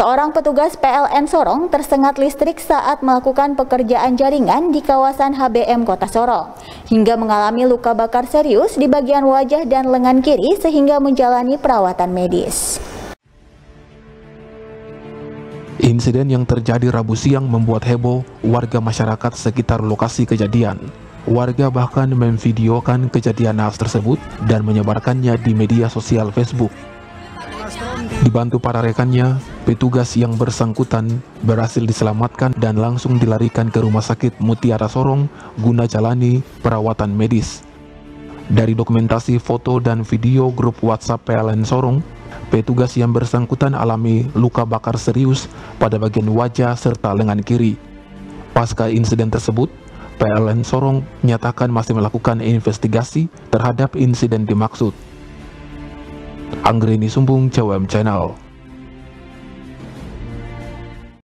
Seorang petugas PLN Sorong tersengat listrik saat melakukan pekerjaan jaringan di kawasan HBM Kota Sorong, hingga mengalami luka bakar serius di bagian wajah dan lengan kiri sehingga menjalani perawatan medis. Insiden yang terjadi Rabu siang membuat heboh warga masyarakat sekitar lokasi kejadian. Warga bahkan memvideokan kejadian naas tersebut dan menyebarkannya di media sosial Facebook. Dibantu para rekannya, petugas yang bersangkutan berhasil diselamatkan dan langsung dilarikan ke Rumah Sakit Mutiara Sorong guna jalani perawatan medis. Dari dokumentasi foto dan video grup WhatsApp PLN Sorong, petugas yang bersangkutan alami luka bakar serius pada bagian wajah serta lengan kiri. Pasca insiden tersebut, PLN Sorong menyatakan masih melakukan investigasi terhadap insiden dimaksud. Anggreni Sumbung, CWM Channel.